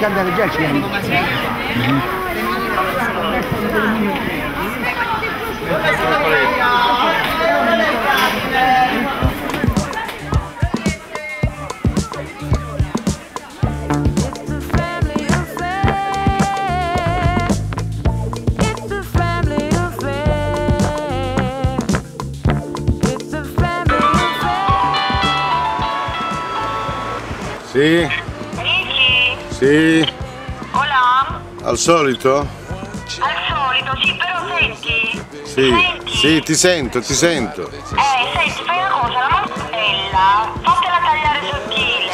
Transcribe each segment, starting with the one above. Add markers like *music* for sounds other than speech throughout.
Cantare già ci viene. It's sì, Hola? al solito? Al solito, sì, però senti. Sì, Senti? sì, ti sento, ti sento. Eh, senti, fai una cosa, la mortadella, fatela tagliare sottile.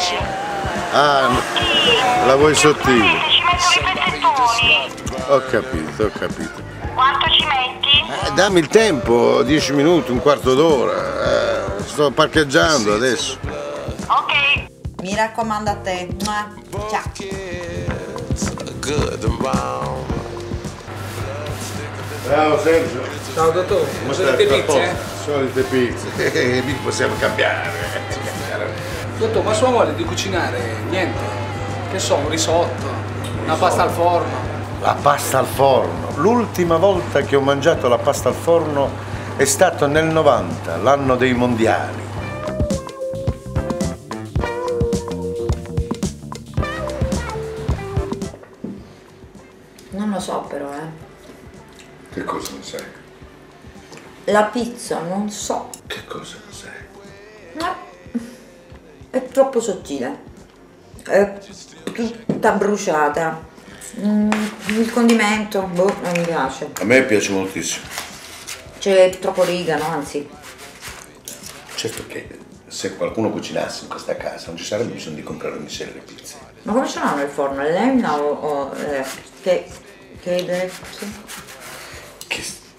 Ah, Sottile. la vuoi sottile? Sì, ci metto i pezzettoni. Ho capito, ho capito. Quanto ci metti? Eh, dammi il tempo, dieci minuti, un quarto d'ora. Eh, sto parcheggiando adesso. Mi raccomando a te. Mua. Ciao. Ciao Sergio. Ciao dottore, Come solite pizze? Solite pizze. Eh, mica possiamo cambiare. Dottor, ma sua voglia di cucinare niente? Che so, un risotto, una pasta al forno. La pasta al forno. L'ultima volta che ho mangiato la pasta al forno è stato nel 90, l'anno dei mondiali. La pizza, non so. Che cosa sai? Eh, È troppo sottile. È tutta bruciata. Mm, il condimento, boh, non mi piace. A me piace moltissimo. C'è troppo origano, anzi. Certo che se qualcuno cucinasse in questa casa non ci sarebbe bisogno di comprare ogni sera le pizze. Ma come ce l'hanno il forno? A legna o, o eh, che, che hai detto? Che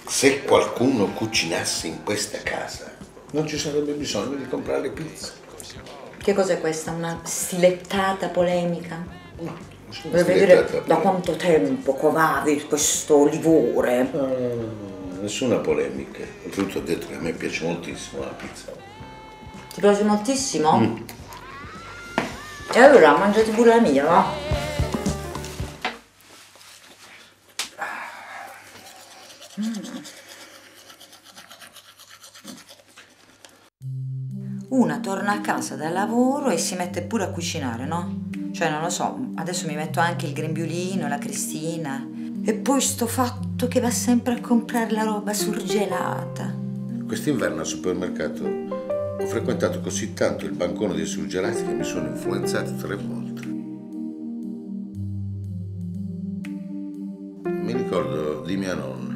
se qualcuno cucinasse in questa casa non ci sarebbe bisogno di comprare le pizze. Che cos'è questa? Una stilettata polemica? No, Vuoi vedere da quanto tempo covavi questo livore? Nessuna polemica. Oltretutto ho detto che a me piace moltissimo la pizza. Ti piace moltissimo? E allora mangiati pure la mia, va? Una torna a casa dal lavoro e si mette pure a cucinare, no? Cioè, non lo so, adesso mi metto anche il grembiulino, la Cristina. E poi sto fatto che va sempre a comprare la roba surgelata. Quest'inverno al supermercato ho frequentato così tanto il bancone dei surgelati che mi sono influenzato tre volte. Mi ricordo di mia nonna.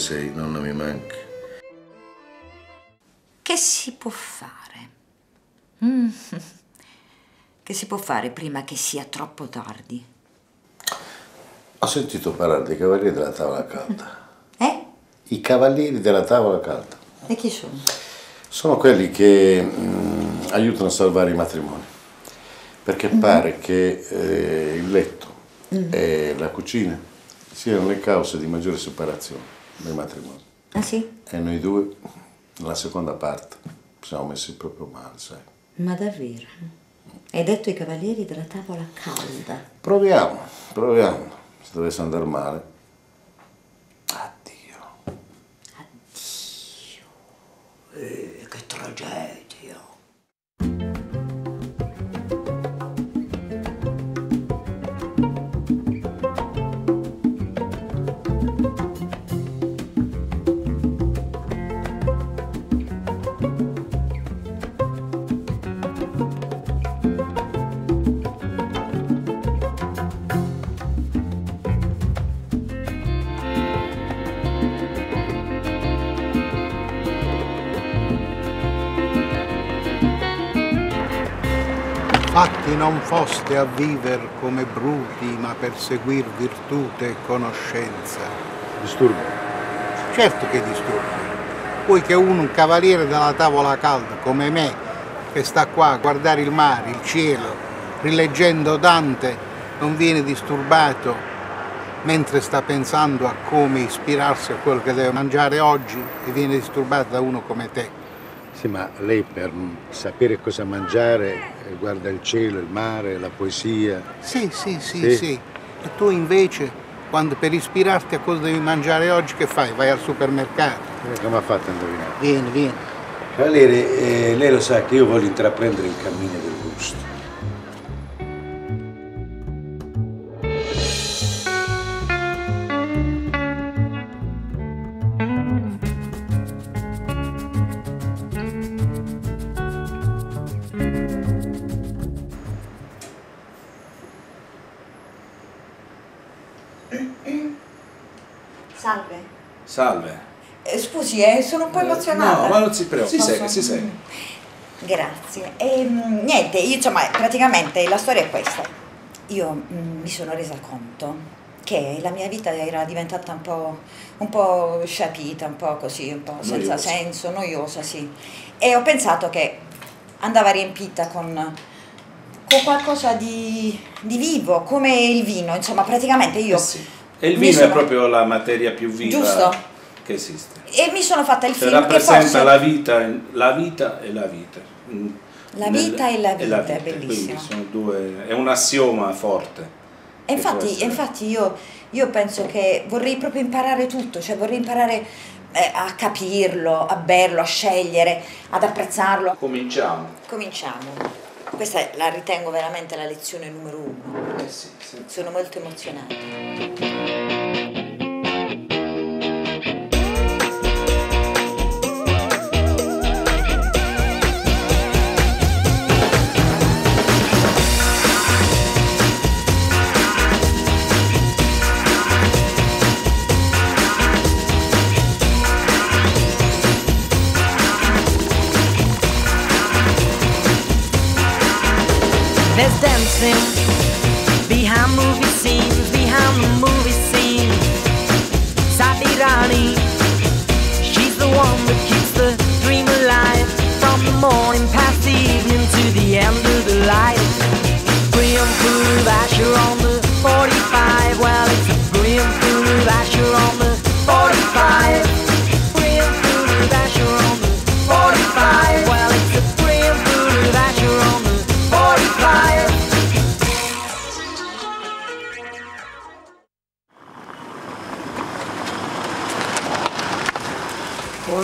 Sei? Nonna mi manca. Che si può fare? Mm. *laughs* Che si può fare prima che sia troppo tardi? Ho sentito parlare dei cavalieri della tavola calda. *laughs* Eh? I cavalieri della tavola calda. E chi sono? Sono quelli che mm, aiutano a salvare i matrimoni. Perché pare che eh, il letto e la cucina siano le cause di maggiore separazione nei matrimoni. Ah sì? E noi due, nella seconda parte, siamo messi proprio male, sai. Ma davvero? Hai detto i cavalieri della tavola calda. Proviamo, proviamo. Se dovesse andare male. Addio. Eh, che tragedia. Non foste a viver come bruti, ma per seguir virtute e conoscenza. Disturbo. Certo che disturbi. Poi che uno, un cavaliere della tavola calda come me, che sta qua a guardare il mare, il cielo, rileggendo Dante, non viene disturbato mentre sta pensando a come ispirarsi a quello che deve mangiare oggi e viene disturbato da uno come te. Sì, ma lei per sapere cosa mangiare eh, guarda il cielo, il mare, la poesia. Sì, sì, sì, Sì. sì. E tu invece, quando per ispirarti a cosa devi mangiare oggi, che fai? Vai al supermercato. Eh, Come ha fatto a indovinare? Vieni, vieni. Cavaliere, eh, lei lo sa che io voglio intraprendere il cammino del gusto. Salve. Salve. Eh, scusi, eh, sono un po' emozionata. No, ma non si preoccupi. Si segue, si segue. Grazie. Ehm, niente, io insomma, praticamente la storia è questa. Io mm, mi sono resa conto che la mia vita era diventata un po', un po' sciapita, un po' così, un po' senza Noiosa. senso, noiosa, sì. E ho pensato che andava riempita con, con qualcosa di, di vivo, come il vino, insomma, praticamente io... Eh sì. E il vino è sono- proprio la materia più viva Giusto. che esiste. E mi sono fatta il Cioè, film che rappresenta forse... la vita, la vita e la vita. Mm, La nel- vita e la vita, è quindi bellissimo. sono due, è un assioma forte. E infatti, infatti io, io penso che vorrei proprio imparare tutto, cioè vorrei imparare eh, a capirlo, a berlo, a scegliere, ad apprezzarlo. Cominciamo. Cominciamo. Questa la ritengo veramente la lezione numero uno. Eh sì, sì. Sono molto emozionata. Behind movie scenes, behind the movie scene. Sabirani, she's the one that keeps the dream alive. From the morning past the evening to the end of the light. Food of Asher on the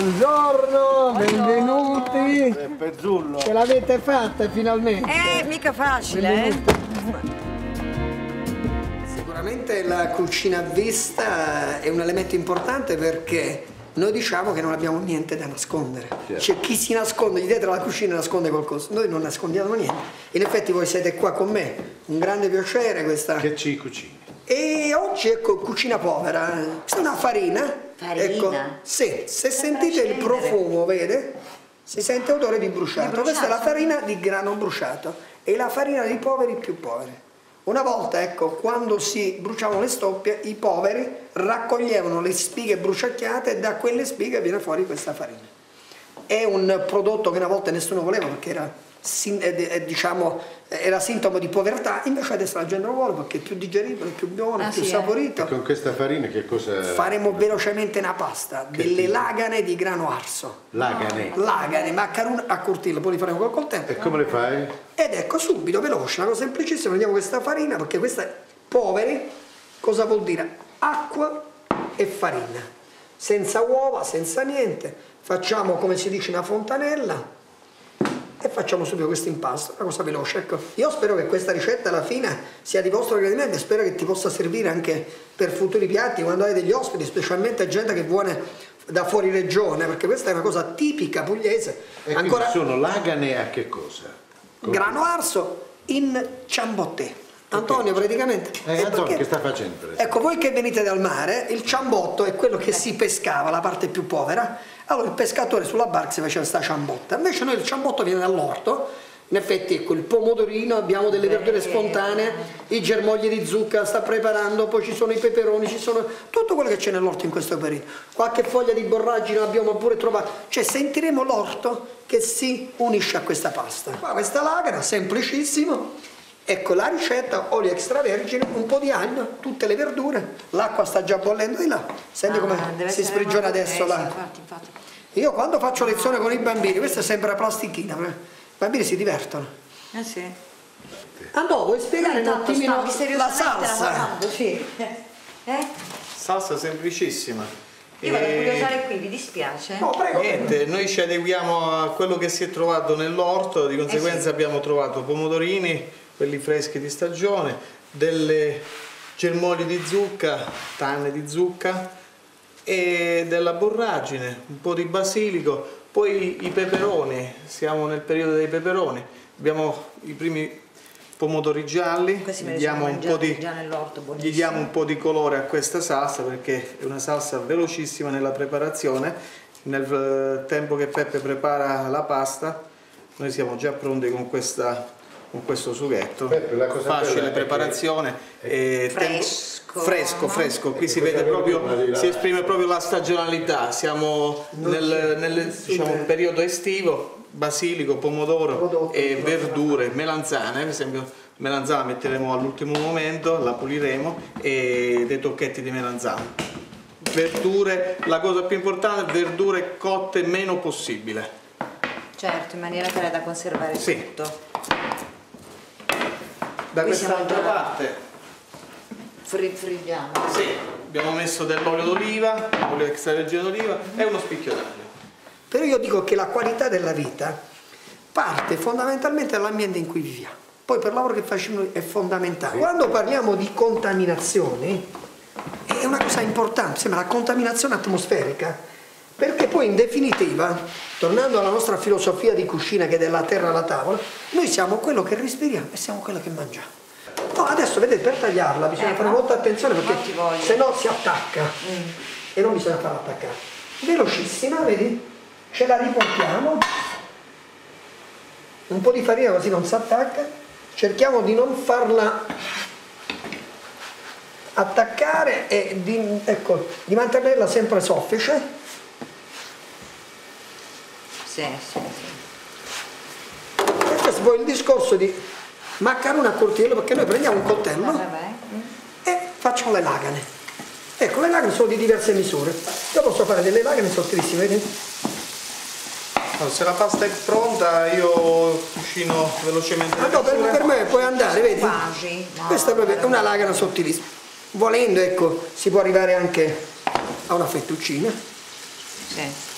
Buongiorno, benvenuti. Pezzullo. Ce l'avete fatta finalmente. Eh, mica facile, eh? Sicuramente la cucina a vista è un elemento importante perché noi diciamo che non abbiamo niente da nascondere. C'è chi si nasconde dietro la cucina e nasconde qualcosa. Noi non nascondiamo niente. In effetti voi siete qua con me. Un grande piacere questa. Che ci cucini? E oggi ecco cucina povera. Questa è una farina. Farina? Ecco, sì, se sentite il profumo, vede? Si sente odore di bruciato. Bruciato. Questa è la farina di grano bruciato e la farina dei poveri più poveri. Una volta, ecco, quando si bruciavano le stoppie, i poveri raccoglievano le spighe bruciacchiate e da quelle spighe viene fuori questa farina. È un prodotto che una volta nessuno voleva perché era diciamo, eh, era sintomo di povertà, invece adesso la gente lo vuole perché è più digeribile, più buono, Ah, più sì, eh. saporito. E con questa farina che cosa... Faremo velocemente una pasta, delle lagane di grano arso. Lagane. Lagane, maccarone a cortillo, poi li faremo col coltello. E come le fai? Ed ecco subito, veloce, una cosa semplicissima, prendiamo questa farina perché questa è poveri, cosa vuol dire? Acqua e farina, senza uova, senza niente, facciamo come si dice una fontanella e facciamo subito questo impasto, una cosa veloce, ecco. Io spero che questa ricetta alla fine sia di vostro gradimento e spero che ti possa servire anche per futuri piatti, quando hai degli ospiti, specialmente gente che vuole da fuori regione, perché questa è una cosa tipica pugliese. E Ancora sono lagane a che cosa? Con- grano arso in ciambotte. Antonio praticamente. Eh, Antonio, perché- che sta facendo? Ecco, voi che venite dal mare, il ciambotto è quello che si pescava, la parte più povera. Allora il pescatore sulla barca si faceva questa ciambotta. Invece noi il ciambotto viene dall'orto. In effetti ecco il pomodorino, abbiamo delle verdure spontanee, i germogli di zucca sta preparando, poi ci sono i peperoni, ci sono tutto quello che c'è nell'orto in questo periodo. Qualche foglia di borragine abbiamo pure trovato. Cioè sentiremo l'orto che si unisce a questa pasta. Qua questa lagana, semplicissimo. Ecco la ricetta, olio extravergine, un po' di aglio, tutte le verdure, l'acqua sta già bollendo di là. Senti Ah, come si sprigiona adesso eh, là. sì, infatti, infatti. Io quando faccio lezione con i bambini, questa è sempre la plastichina, eh. i bambini si divertono. Eh sì. Andò, vuoi spiegare un attimino la salsa? lavorando, sì. *laughs* Eh? Salsa semplicissima. Io vado a E- curiosare qui, vi dispiace? No, prego. Niente, noi ci adeguiamo a quello che si è trovato nell'orto, di conseguenza Eh sì. abbiamo trovato pomodorini, quelli freschi di stagione, delle germogli di zucca, tanne di zucca e della borragine, un po' di basilico, poi i peperoni, siamo nel periodo dei peperoni, abbiamo i primi pomodori gialli, gli diamo un po' mangiati di gli diamo un po' di colore a questa salsa perché è una salsa velocissima nella preparazione. Nel eh, tempo che Peppe prepara la pasta, noi siamo già pronti con, questa, con questo sughetto. È Facile preparazione. e tem- Fresco, fresco, fresco. Qui si vede proprio, si esprime proprio la stagionalità. Siamo nel, nel, diciamo, periodo estivo, basilico, pomodoro e verdure, melanzane, per esempio melanzana metteremo all'ultimo momento, la puliremo e dei tocchetti di melanzana. Verdure, la cosa più importante, verdure cotte meno possibile. Certo, in maniera tale da conservare Sì. tutto. Da quest'altra parte Fri- friggiamo. sì, abbiamo messo dell'olio d'oliva, olio extravergine d'oliva e uno spicchio d'aglio. Però io dico che la qualità della vita parte fondamentalmente dall'ambiente in cui viviamo. Poi per il lavoro che facciamo è fondamentale. Quando parliamo di contaminazioni, è una cosa importante, sembra la contaminazione atmosferica, perché poi in definitiva, tornando alla nostra filosofia di cucina che è della terra alla tavola, noi siamo quello che respiriamo e siamo quello che mangiamo. No, adesso vedete, per tagliarla bisogna Eh, fare molta attenzione perché se no si attacca e non bisogna farla attaccare. Velocissima, vedi? Ce la riportiamo. Un po' di farina così non si attacca. Cerchiamo di non farla attaccare e di, ecco, di mantenerla sempre soffice. Sì, sì, sì. E questo poi il discorso di maccarone a coltello, perché noi prendiamo un coltello e facciamo le lagane. Ecco, le lagane sono di diverse misure. Io posso fare delle lagane sottilissime, vedi? Allora, se la pasta è pronta io cucino velocemente Ah, no, per, per me puoi andare, vedi? Quasi. No, Questa è una lagana sottilissima. Volendo, ecco, si può arrivare anche a una fettuccina. Sì.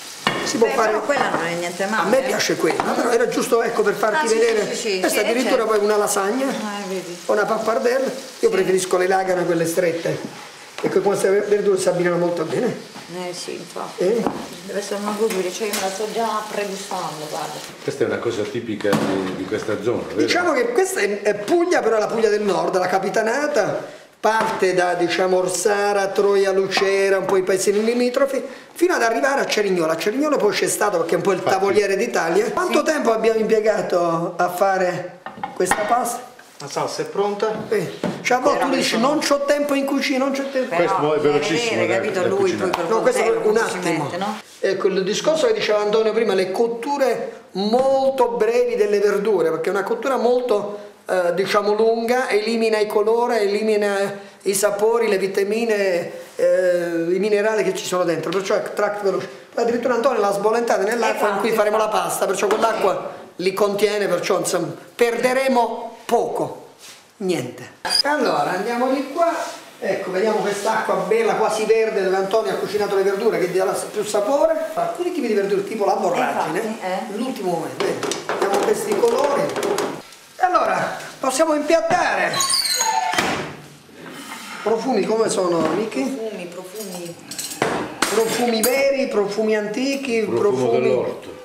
Si può Beh, fare... però quella non è niente male. A me piace quella, però era giusto ecco, per farti Ah, vedere. sì, sì, sì. Questa Sì, addirittura certo. poi una lasagna Ah, o una pappardella. Io preferisco le lagane, quelle strette. E che queste verdure si abbinano molto bene. Eh sì, infatti. Eh? Deve essere una goduria, cioè io me la sto già pregustando, guarda. Questa è una cosa tipica di, di questa zona, vero? Diciamo che questa è, è Puglia, però è la Puglia del Nord, la capitanata parte da diciamo Orsara, Troia, Lucera, un po' i paesini limitrofi, fino ad arrivare a Cerignola. A Cerignola poi c'è stato perché è un po' il tavoliere d'Italia. Quanto tempo abbiamo impiegato a fare questa pasta? La salsa è pronta. Eh, cioè a volte tu dici non c'ho tempo in cucina, non c'ho tempo. Questo Però è deve velocissimo vedere, capito, da lui cucinare. poi per No, questo è un attimo. mette, no? Ecco, il discorso che diceva Antonio prima, le cotture molto brevi delle verdure, perché è una cottura molto eh, diciamo lunga, elimina il colore, elimina i sapori, le vitamine, eh, i minerali che ci sono dentro, perciò è tract veloce. Poi addirittura Antonio l'ha sbolentata nell'acqua in cui faremo la pasta, perciò quell'acqua li contiene, perciò insomma perderemo poco, niente. Allora andiamo di qua, ecco vediamo quest'acqua bella quasi verde dove Antonio ha cucinato le verdure che darà più sapore. Alcuni tipi di verdure tipo la borragine, Infatti, eh. l'ultimo momento, vedi? Abbiamo questi colori. E allora possiamo impiattare. Profumi come sono, Miki? Profumi, profumi. Profumi veri, profumi antichi, Profumo profumi dell'orto.